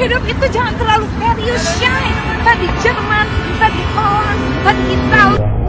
Hidup itu jangan terlalu serius, ya. Shay. Tadi Jerman, tadi Holland, tadi Italia.